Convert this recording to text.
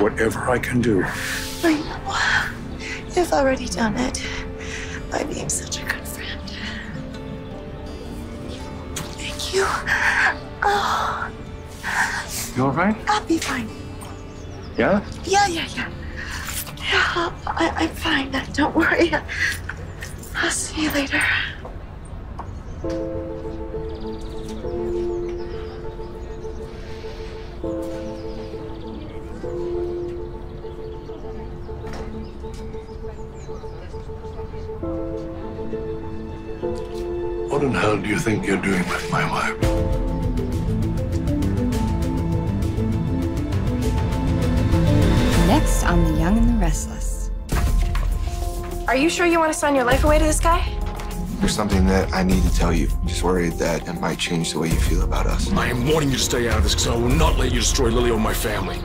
Whatever I can do. I know. You've already done it by being such a good friend. Thank you. Oh, You all right? I'll be fine. Yeah? Yeah, yeah, yeah. Yeah, I, I'm fine. Don't worry. I'll see you later. What in hell do you think you're doing with my wife? Next on The Young and the Restless. Are you sure you want to sign your life away to this guy? There's something that I need to tell you. I'm just worried that it might change the way you feel about us. I am warning you to stay out of this because I will not let you destroy Lily or my family.